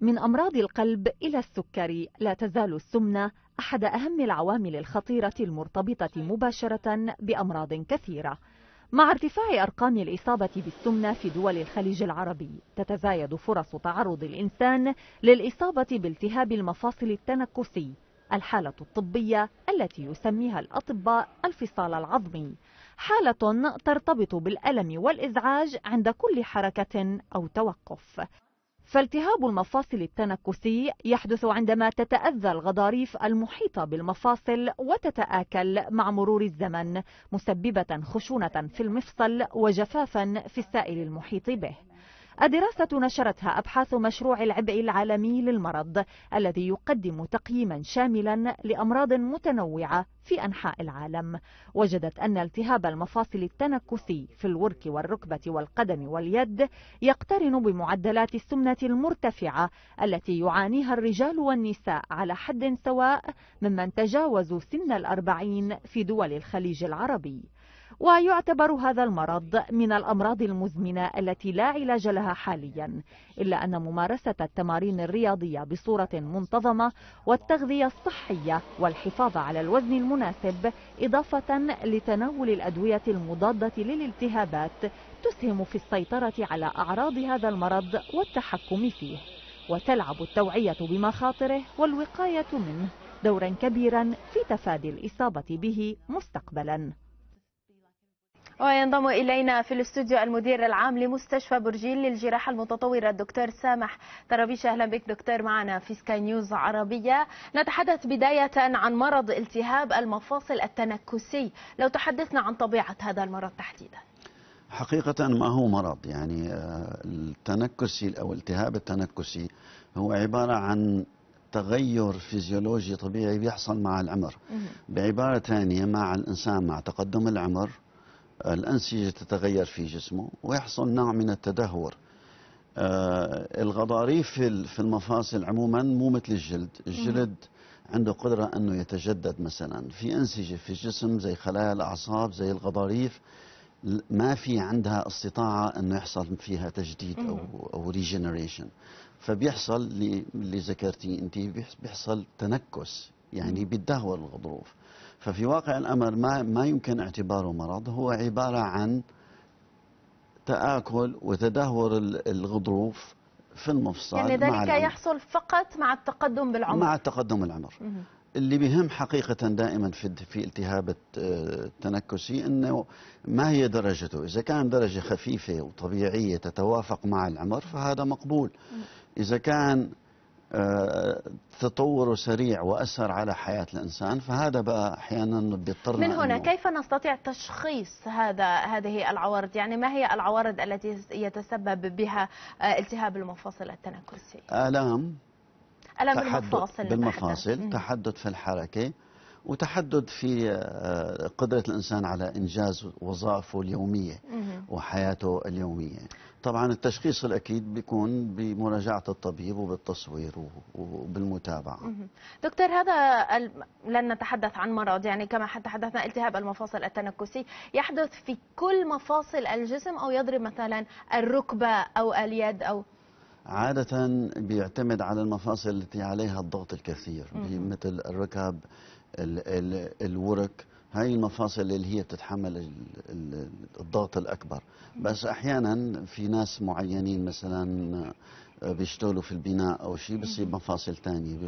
من أمراض القلب إلى السكري لا تزال السمنة أحد أهم العوامل الخطيرة المرتبطة مباشرة بأمراض كثيرة. مع ارتفاع أرقام الإصابة بالسمنة في دول الخليج العربي تتزايد فرص تعرض الإنسان للإصابة بالتهاب المفاصل التنكسي الحالة الطبية التي يسميها الأطباء الفصال العظمي. حالة ترتبط بالألم والإزعاج عند كل حركة أو توقف. فالتهاب المفاصل التنكسي يحدث عندما تتأذى الغضاريف المحيطة بالمفاصل وتتآكل مع مرور الزمن مسببة خشونة في المفصل وجفافا في السائل المحيط به. الدراسة نشرتها أبحاث مشروع العبء العالمي للمرض الذي يقدم تقييما شاملا لأمراض متنوعة في أنحاء العالم. وجدت أن التهاب المفاصل التنكسي في الورك والركبة والقدم واليد يقترن بمعدلات السمنة المرتفعة التي يعانيها الرجال والنساء على حد سواء ممن تجاوزوا سن الأربعين في دول الخليج العربي. ويعتبر هذا المرض من الأمراض المزمنة التي لا علاج لها حاليا إلا أن ممارسة التمارين الرياضية بصورة منتظمة والتغذية الصحية والحفاظ على الوزن المناسب إضافة لتناول الأدوية المضادة للالتهابات تسهم في السيطرة على أعراض هذا المرض والتحكم فيه. وتلعب التوعية بمخاطره والوقاية منه دورا كبيرا في تفادي الإصابة به مستقبلا. وينضم إلينا في الاستوديو المدير العام لمستشفى برجيل للجراحة المتطورة الدكتور سامح طرابيش. أهلا بك دكتور معنا في سكاي نيوز عربية. نتحدث بداية عن مرض التهاب المفاصل التنكسي. لو تحدثنا عن طبيعة هذا المرض تحديدا. حقيقة ما هو مرض؟ يعني آه، التنكسي أو التهاب التنكسي هو عبارة عن تغير فيزيولوجي طبيعي بيحصل مع العمر. بعبارة ثانية مع الإنسان مع تقدم العمر الأنسجة تتغير في جسمه ويحصل نوع من التدهور. آه، الغضاريف في المفاصل عموما مو مثل الجلد. الجلد عنده قدرة أنه يتجدد مثلا. في أنسجة في الجسم زي خلايا الأعصاب زي الغضاريف ما في عندها استطاعة أنه يحصل فيها تجديد أو, أو ريجنريشن فبيحصل اللي ذكرتيه أنت بيحصل تنكس يعني بيتدهور الغضروف. ففي واقع الأمر ما, ما يمكن اعتباره مرض هو عبارة عن تآكل وتدهور الغضروف في المفصل يعني ذلك يحصل فقط مع التقدم بالعمر. مع التقدم العمر. اللي بيهم حقيقة دائما في في التهاب التنكسي إنه ما هي درجته، إذا كان درجة خفيفة وطبيعية تتوافق مع العمر فهذا مقبول. إذا كان تطوره سريع وأثر على حياة الإنسان فهذا بقى أحيانا بيضطر من هنا كيف نستطيع تشخيص هذا هذه العوارض؟ يعني ما هي العوارض التي يتسبب بها آه، التهاب المفاصل التنكسي آلام ألم بالمفاصل بالمفاصل تحدد في الحركة وتحدد في آه، قدرة الإنسان على إنجاز وظائفه اليومية وحياته اليومية. طبعا التشخيص الأكيد بيكون بمراجعة الطبيب وبالتصوير وبالمتابعة. دكتور هذا لن نتحدث عن مرض يعني كما تحدثنا التهاب المفاصل التنكسي يحدث في كل مفاصل الجسم أو يضرب مثلا الركبة أو اليد أو؟ عادة بيعتمد على المفاصل التي عليها الضغط الكثير مثل الركب الورك. هاي المفاصل اللي هي بتتحمل الضغط الأكبر. بس أحيانا في ناس معينين مثلا بيشتغلوا في البناء أو شيء بصيب مفاصل ثانية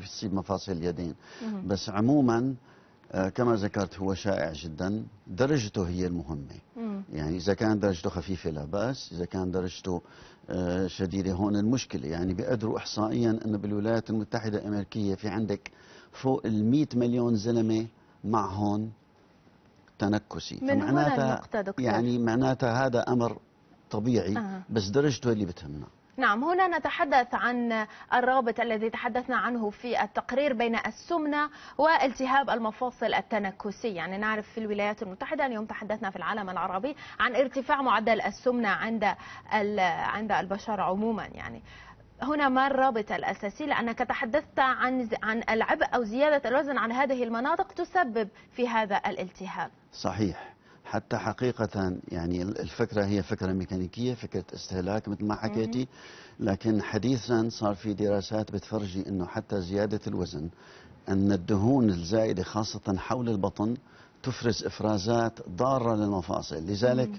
بيصيب مفاصل اليدين بس عموما آه، كما ذكرت هو شائع جدا. درجته هي المهمة. يعني إذا كان درجته خفيفة لا بأس إذا كان درجته آه، شديدة هون المشكلة. يعني بيقدروا إحصائيا أنه بالولايات المتحدة الأمريكية في عندك فوق ال 100 مليون زلمة معهم تنكسي. من هنا النقطة دكتور. يعني معناتها هذا أمر طبيعي آه. بس درجته اللي بتهمنا. نعم هنا نتحدث عن الرابط الذي تحدثنا عنه في التقرير بين السمنة والتهاب المفاصل التنكسي. يعني نعرف في الولايات المتحدة اليوم تحدثنا في العالم العربي عن ارتفاع معدل السمنة عند عند البشر عموما. يعني هنا ما الرابط الأساسي؟ لأنك تحدثت عن عن العبء أو زيادة الوزن عن هذه المناطق تسبب في هذا الالتهاب. صحيح. حتى حقيقة يعني الفكرة هي فكرة ميكانيكية فكرة استهلاك مثل ما حكيتي. لكن حديثا صار في دراسات بتفرجي إنه حتى زيادة الوزن أن الدهون الزائدة خاصة حول البطن تفرز إفرازات ضارة للمفاصل. لذلك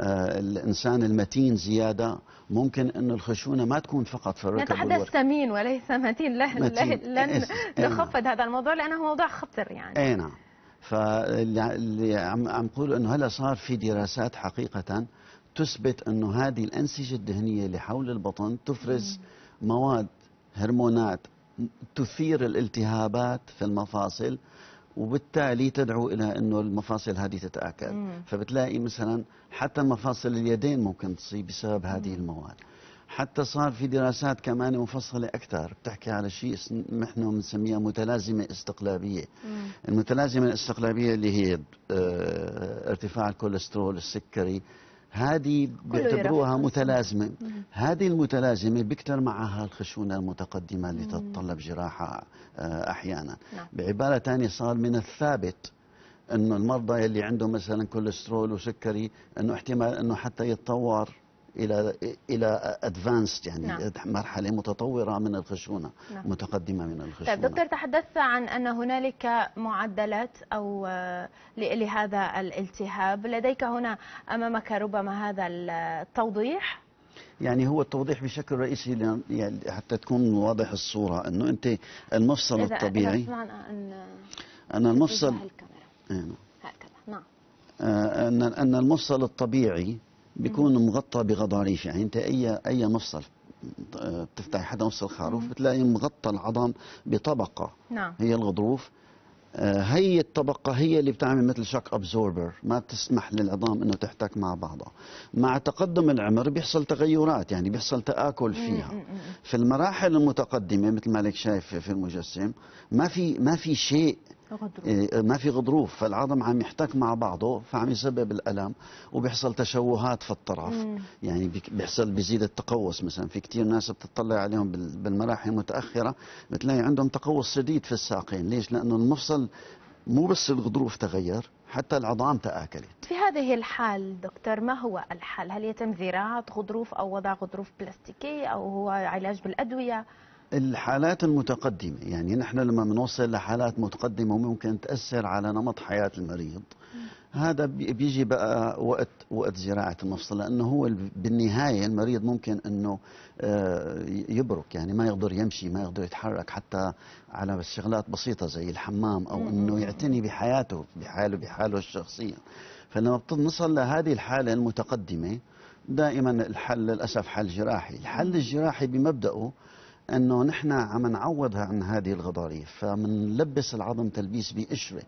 آه الإنسان المتين زيادة ممكن إنه الخشونة ما تكون فقط في الركب نتحدث سمين وليس متين. لا لن نخفض هذا الموضوع لأنه موضوع خطر يعني. اي نعم. فاللي عم عم نقول إنه هلا صار في دراسات حقيقة تثبت إنه هذه الأنسجة الدهنيه اللي حول البطن تفرز مواد هرمونات تثير الالتهابات في المفاصل. وبالتالي تدعو إلى إنه المفاصل هذه تتآكل مم. فبتلاقي مثلا حتى مفاصل اليدين ممكن تصيب بسبب هذه المواد حتى صار في دراسات كمان مفصلة أكثر بتحكي على شيء نحن بنسميها متلازمة استقلابية مم. المتلازمة الاستقلابية اللي هي آه ارتفاع الكوليسترول السكري هذه بيعتبروها متلازمة. هذه المتلازمة بيكتر معها الخشونة المتقدمة اللي تتطلب جراحة آه، أحيانا. نعم. بعبارة ثانية صار من الثابت إنه المرضى اللي عندهم مثلا كوليسترول وسكري إنه احتمال إنه حتى يتطور. إلى إلى advanced يعني نعم. مرحلة متطورة من الخشونة نعم. متقدمة من الخشونة طيب دكتور تحدثت عن أن هنالك معدلات أو آه، لهذا الالتهاب لديك هنا أمامك ربما هذا التوضيح يعني هو التوضيح بشكل رئيسي يعني حتى تكون واضح الصورة أنه أنت المفصل إذا الطبيعي إذا أن أن المفصل إيه، نعم. هكذا نعم آه، أن أن المفصل الطبيعي بيكون مغطى بغضاريف يعني أنت أي أي مفصل بتفتحي حدا مفصل خروف بتلاقي مغطى العظم بطبقة. نعم. هي الغضروف. آه، هي الطبقة هي اللي بتعمل مثل شوك أبزوربر. ما بتسمح للعظام إنه تحتك مع بعضها. مع تقدم العمر بيحصل تغيرات. يعني بيحصل تآكل فيها. في المراحل المتقدمة مثل ما لك شايف في المجسم ما في ما في شيء غضروف. إيه، ما في غضروف فالعظم عم يحتك مع بعضه فعم يسبب الألم وبيحصل تشوهات في الطرف. مم. يعني بيحصل بيزيد التقوس مثلا. في كثير ناس بتطلع عليهم بالمراحل المتاخره بتلاقي عندهم تقوس شديد في الساقين. ليش؟ لأنه المفصل مو بس الغضروف تغير حتى العظام تآكلت. في هذه الحال دكتور ما هو الحل؟ هل يتم زراعة غضروف أو وضع غضروف بلاستيكي أو هو علاج بالأدوية؟ الحالات المتقدمة يعني نحن لما بنوصل لحالات متقدمة ممكن تأثر على نمط حياة المريض هذا بيجي بقى وقت وقت زراعة المفصل لأنه هو بالنهاية المريض ممكن أنه آه، يبرك يعني ما يقدر يمشي ما يقدر يتحرك حتى على شغلات بسيطة زي الحمام أو أنه يعتني بحياته بحاله بحاله الشخصية. فلما بنصل لهذه الحالة المتقدمة دائما الحل للأسف حل جراحي. الحل الجراحي بمبدأه أنه نحن عم نعوضها عن هذه الغضاريف فمنلبس العظم تلبيس بقشرة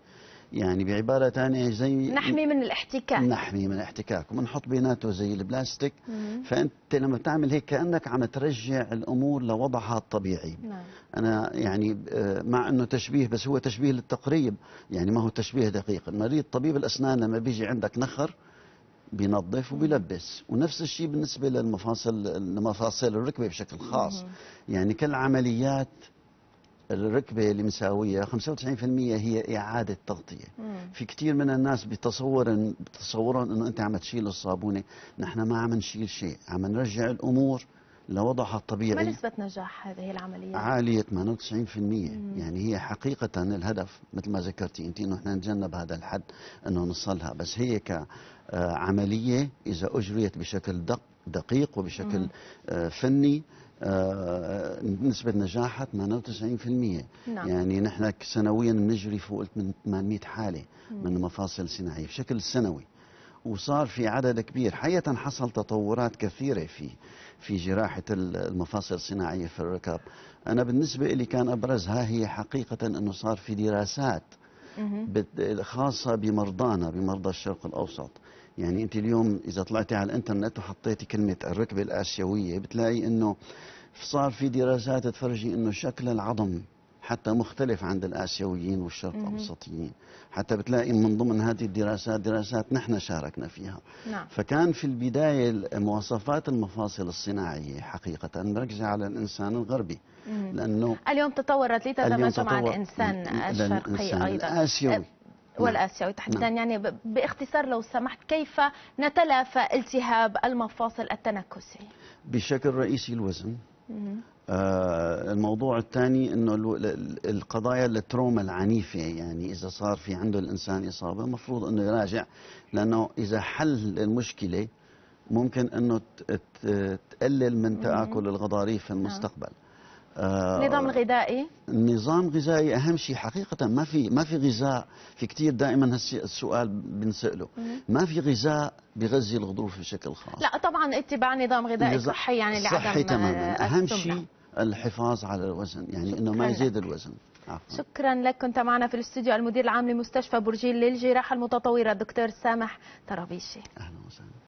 يعني بعبارة ثانية زي نحمي من الاحتكاك نحمي من الاحتكاك وبنحط بيناته زي البلاستيك مم. فأنت لما تعمل هيك كأنك عم ترجع الأمور لوضعها الطبيعي نعم. أنا يعني آه، مع أنه تشبيه بس هو تشبيه للتقريب يعني ما هو تشبيه دقيق المريض طبيب الأسنان لما بيجي عندك نخر بينظف وبيلبس. ونفس الشيء بالنسبة للمفاصل مفاصل الركبة بشكل خاص. يعني كل عمليات الركبة اللي مساوية 95% هي إعادة تغطية. في كثير من الناس بتصور بتصورون أنه أنت عم تشيل الصابونة. نحن ما عم نشيل شيء عم نرجع الأمور لوضعها الطبيعي ما نسبة نجاح هذه العملية؟ عالية 98% مم. يعني هي حقيقة الهدف مثل ما ذكرتي أنت أنه إحنا نتجنب هذا الحد أنه نصلها بس هي كعملية إذا أجريت بشكل دق دقيق وبشكل مم. آه، فني آه نسبة نجاحها 98% نعم. يعني نحن سنويا بنجري فوق من 800 حالة مم. من المفاصل الصناعية بشكل سنوي وصار في عدد كبير. حقيقة حصل تطورات كثيرة في في جراحة المفاصل الصناعية في الركب. أنا بالنسبة لي كان أبرزها هي حقيقة أنه صار في دراسات خاصة بمرضانا بمرضى الشرق الأوسط. يعني أنت اليوم إذا طلعتي على الإنترنت وحطيتي كلمة الركبة الآسيوية بتلاقي أنه صار في دراسات تفرجي أنه شكل العظم حتى مختلف عند الآسيويين والشرق الأوسطيين حتى بتلاقي من ضمن هذه الدراسات دراسات نحن شاركنا فيها. نعم. فكان في البداية مواصفات المفاصل الصناعية حقيقة. مركزة على الإنسان الغربي. مم. لأنه اليوم تطورت لتتماشى مع الإنسان الشرقي أيضا. الآسيوي. والآسيوي تحديدا. يعني ب- باختصار لو سمحت كيف نتلافى التهاب المفاصل التنكسي؟ بشكل رئيسي الوزن. الموضوع الثاني إنه القضايا التروما العنيفة يعني إذا صار في عنده الإنسان إصابة المفروض إنه يراجع لأنه إذا حل المشكلة ممكن إنه تقلل من تآكل الغضاريف في المستقبل. آه، النظام الغذائي النظام الغذائي أهم شيء حقيقة ما في ما في غذاء في كثير دائما السؤال بنسأله. ما في غذاء بغذي الغضروف بشكل خاص. لا طبعا اتباع نظام غذائي صحي يعني صحي لعدم تماما. آه، اهم. شيء الحفاظ على الوزن يعني إنه ما يزيد الوزن. عفوا. شكرا لك. كنت معنا في الاستوديو المدير العام لمستشفى برجيل للجراحة المتطورة الدكتور سامح طرابيشي أهلا وسهلا.